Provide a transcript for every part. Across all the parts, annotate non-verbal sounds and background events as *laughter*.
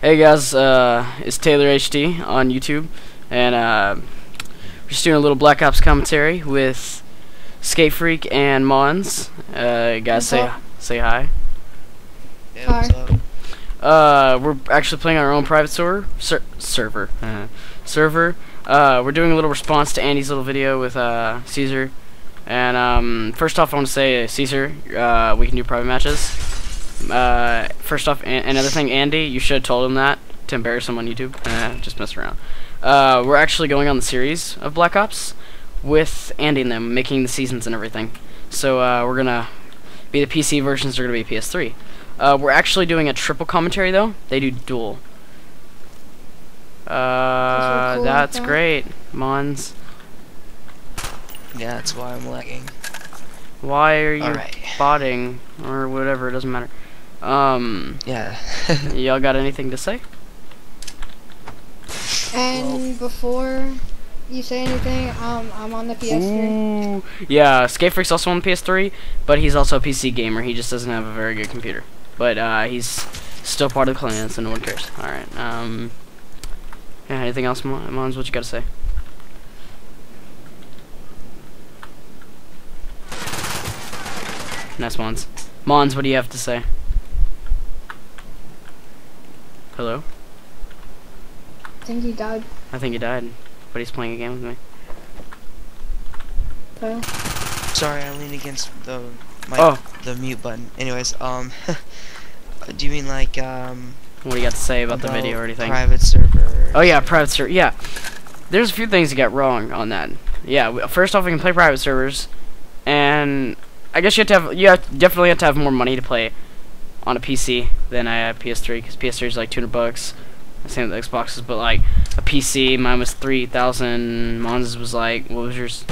Hey guys, uh, it's Taylor HD on YouTube, and uh, we're just doing a little Black Ops commentary with Skate Freak and Monz. Uh, guys, say up? say hi. Yeah, what's Hi. up? Uh, we're actually playing on our own private server. Ser server. Uh, server. Uh, we're doing a little response to Andy's little video with uh, Caesar. And um, first off, I want to say, Caesar, uh, we can do private matches. Uh, first off, an- another thing, Andy, you should have told him that to embarrass him on YouTube. Uh, just mess around. Uh, we're actually going on the series of Black Ops with Andy and them, making the seasons and everything. So uh, we're gonna be the PC versions. They're gonna be PS3. Uh, we're actually doing a triple commentary though. They do dual. Uh, cool that's like that. great, Monz. Yeah, that's why I'm lagging. Why are you Alright. botting or whatever? It doesn't matter. Um, Yeah. *laughs* y'all got anything to say? And before you say anything, um, I'm on the PS3. Ooh. Yeah, Skate Freak's also on the PS3, but he's also a PC gamer. He just doesn't have a very good computer. But uh, he's still part of the clan, so no one cares. All right. Um. Yeah. Anything else, Mon- Monz? What you got to say? Nice, Monz. Monz, what do you have to say? Hello. I think he died. I think he died, but he's playing a game with me. So. Sorry, I leaned against the my Oh. the mute button. Anyways, um, *laughs* do you mean like um What do you got to say about, the video or anything? Private server. Oh yeah, private server. Yeah, there's a few things you got wrong on that. Yeah, first off, we can play private servers, and I guess you have to have you have, definitely have to have more money to play on a PC than a PS3 because PS3 is like 200 bucks. Same with Xboxes, but like a PC, mine was 3,000. Monz was like what was yours?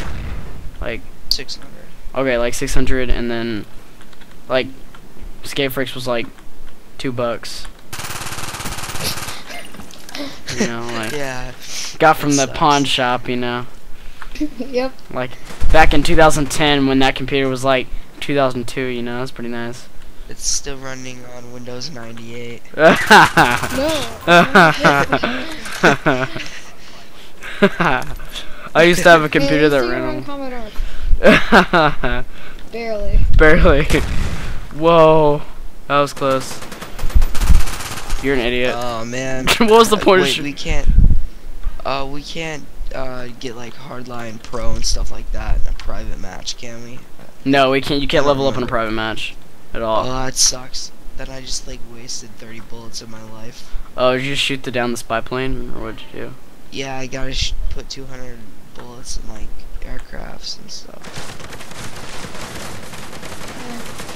Like Six hundred. okay, like 600, and then like Skate Freaks was like two bucks. You know, *laughs* like Yeah. got from the That pawn shop, you know. *laughs* yep. Like back in 2010 when that computer was like 2002, you know, that's pretty nice. It's still running on Windows 98. No. *laughs* I used to have a computer that ran on. *laughs* Barely. Barely. Whoa, that was close. You're an idiot. Oh man. *laughs* what was the point of Wait, sh- we can't. Uh, we can't uh get like hardline pro and stuff like that in a private match, can we? No, we can't. You can't I don't level up in a private match at all. Oh, all. that sucks. Then I just like wasted 30 bullets of my life. Oh, did you just shoot the down the spy plane, or what'd you do? Yeah, I gotta sh- put 200 bullets in like aircrafts and stuff. *sighs*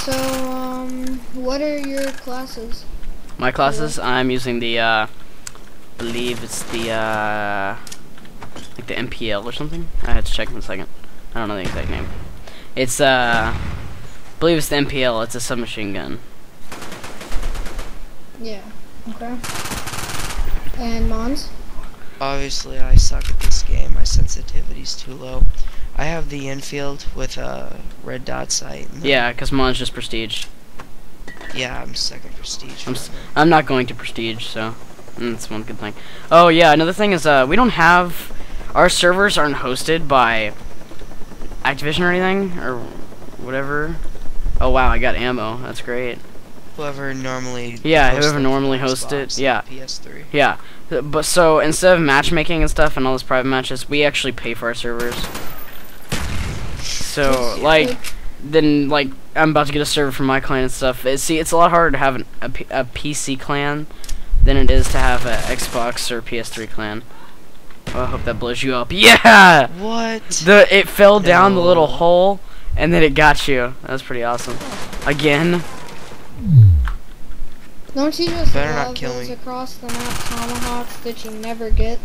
So, um, what are your classes? My classes, I'm using the, uh, believe it's the, uh, like the MPL or something. I had to check in a second. I don't know the exact name. It's, uh, I believe it's the MPL. It's a submachine gun. Yeah. Okay. And Monz? Obviously, I suck at this game. My sensitivity's too low. I have the Enfield with a red dot sight. Yeah, because Mon's just prestige. Yeah, I'm second prestige. I'm s- runner. I'm not going to prestige, so mm, that's one good thing. Oh yeah, another thing is uh, we don't have our servers aren't hosted by Activision or anything or whatever. Oh wow, I got ammo. That's great. Whoever normally. Yeah, hosts whoever normally hosts it, yeah. PS3. Yeah, but so instead of matchmaking and stuff and all those private matches, we actually pay for our servers. So like, then like I'm about to get a server for my clan and stuff. It, see, it's a lot harder to have an, a, P- a PC clan than it is to have an Xbox or PS3 clan. Oh, I hope that blows you up. *laughs* Yeah, What? the it fell down the little hole and then it got you. That was pretty awesome. Again. Don't you just Better not love kill those me. across the map tomahawks that you never get?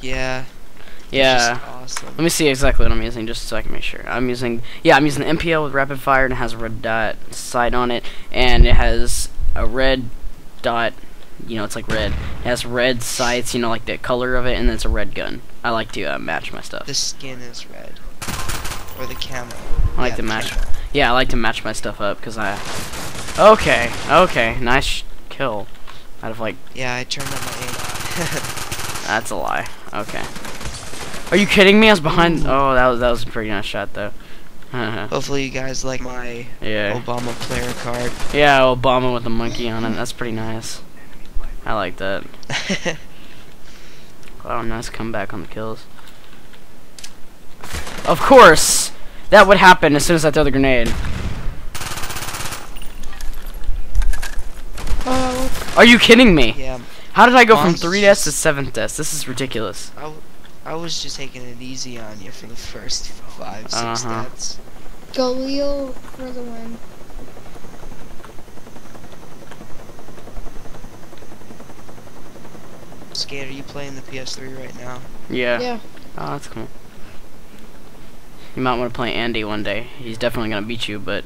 Yeah. Yeah. awesome. Let me see exactly what I'm using, just so I can make sure. I'm using, yeah, I'm using the MPL with rapid fire, and it has a red dot sight on it, and it has a red dot. You know, it's like red. It has red sights, you know, like the color of it, and then it's a red gun. I like to uh, match my stuff. The skin is red. Or the camo. I like Yeah, to match. Yeah, I like to match my stuff up because I Okay, okay, nice kill. Out of like, Yeah, I turned on my aim. *laughs* that's a lie. Okay. Are you kidding me? I was behind. Oh, that was that was a pretty nice shot though. Uh-huh. Hopefully you guys like my yeah. Obama player card. Yeah, Obama with the monkey on it. That's pretty nice. I like that. *laughs* Wow, nice comeback on the kills. Of course! That would happen as soon as I throw the grenade. Oh, Are you kidding me? yeah, How did I go from 3 deaths to 7th deaths? This is ridiculous. I, w- I was just taking it easy on you for the first five, six Uh-huh. deaths. Galil for the win. Skate, are you playing the PS3 right now? Yeah. Yeah. Oh, that's cool. You might want to play Andy one day. He's definitely going to beat you, but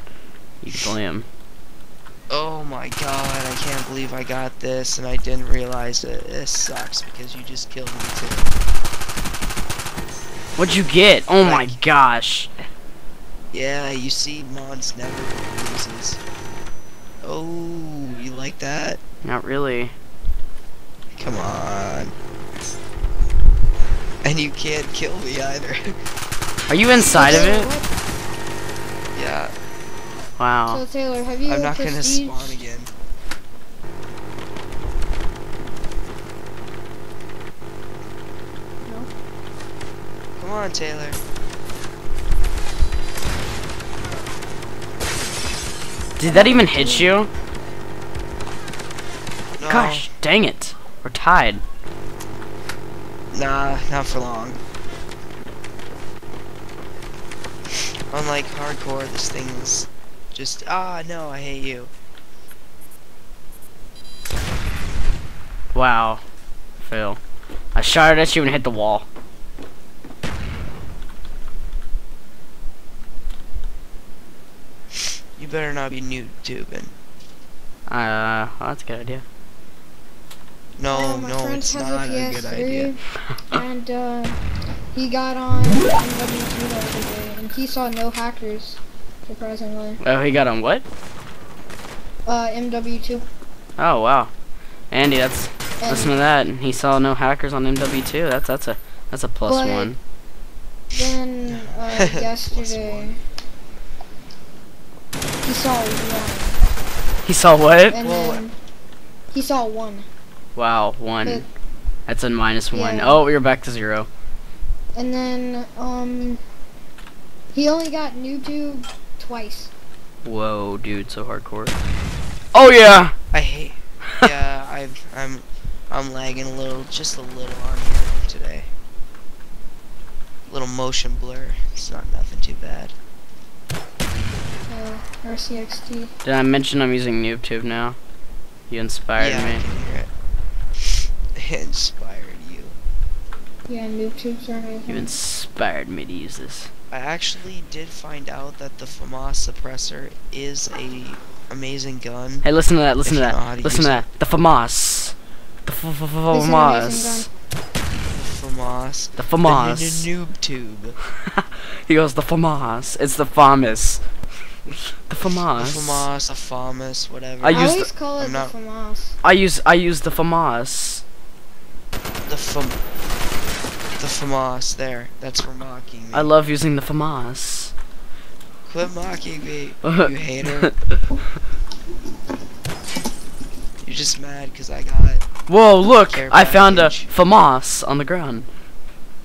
you can play him. Oh my god, I can't believe I got this and I didn't realize it. This sucks because you just killed me too. What'd you get? Oh my gosh. Yeah, you see, Monz never loses. Oh, you like that? Not really. Come on. And you can't kill me either. Are you inside of it? What- yeah, Wow. So Taylor, have you I'm not gonna spawn again. No. Come on, Taylor. Did that even hit you? No, Gosh, dang it. We're tied. Nah, not for long. Unlike hardcore, this thing's just ah no, I hate you. Wow. Phil. I shot it at you and hit the wall. You better not be noob tubing. Uh, well, that's a good idea. No, no, it's not a a good idea. And uh, he got on MW2 the other day, and he saw no hackers. Surprisingly, Oh, he got on what? uh, MW2. Oh, wow. Andy, that's And listen to that. He saw no hackers on MW2. That's that's a that's a plus But- one. then uh, *laughs* yesterday, he saw one, He saw what? and Whoa. then he saw one, Wow, one. But- That's a minus one. Yeah. Oh, you're back to zero. and then um, he only got NoobTube twice. Whoa, dude, so hardcore. Oh yeah. I hate. Yeah, I've I'm I'm lagging a little, just a little on here today. Little motion blur. It's not nothing too bad. Uh, RC-XD. Did I mention I'm using NoobTube now? You inspired yeah, I me. can hear it. *laughs* It inspired you. Yeah, NoobTubes are amazing. You inspired me to use this. I actually did find out that the FAMAS suppressor is a amazing gun. Hey, listen to that. Listen to If you know how that. to Listen to that. The FAMAS. The f- f- f- It's an FAMAS. amazing FAMAS. The The FAMAS. noob tube. *laughs* He goes, the FAMAS. It's the FAMAS. The FAMAS. The FAMAS. FAMAS, a FAMAS, whatever. I I used always call it I'm the FAMAS. I use I use the FAMAS. the FAM. The FAMAS, there. That's for mocking me. I love using the FAMAS. Quit mocking me, you *laughs* hater. *laughs* You're just mad because I got. Whoa, look! I found a. FAMAS on the ground.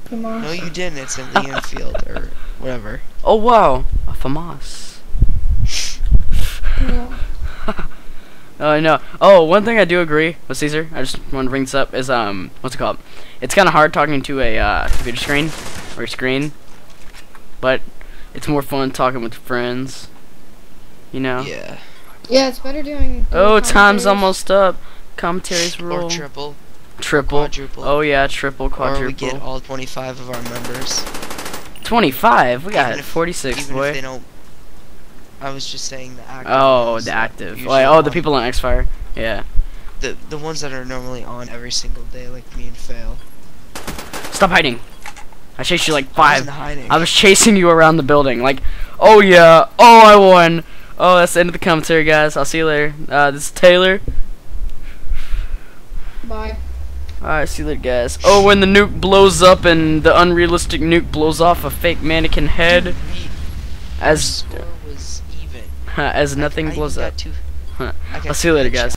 FAMAS. No, you didn't. It's in the *laughs* Enfield or whatever. Oh wow, a FAMAS. Yeah. Oh I know. Oh, one thing I do agree with Caesar. I just want to bring this up is um, what's it called? It's kind of hard talking to a uh, computer screen or a screen, but it's more fun talking with friends. You know. Yeah. Yeah, it's better doing. Oh, time's almost up. Commentaries Or triple. triple. Quadruple. Oh yeah, triple, quadruple. Or we get all 25 of our members. Twenty-five. We got Even if- forty-six, Even boy. if they don't. I was just saying the active. Oh, the active. Like, oh, the people on Xfire. Yeah. The the ones that are normally on every single day, like me and Fail. Stop hiding. I chased you like five. I, I was chasing you around the building. Like, oh yeah, oh I won. Oh, that's the end of the commentary, guys. I'll see you later. Uh, this is Taylor. Bye. Alright, see you later, guys. Oh, when the nuke blows up and the unrealistic nuke blows off a fake mannequin head. As as nothing I blows up. I'll see you later, guys.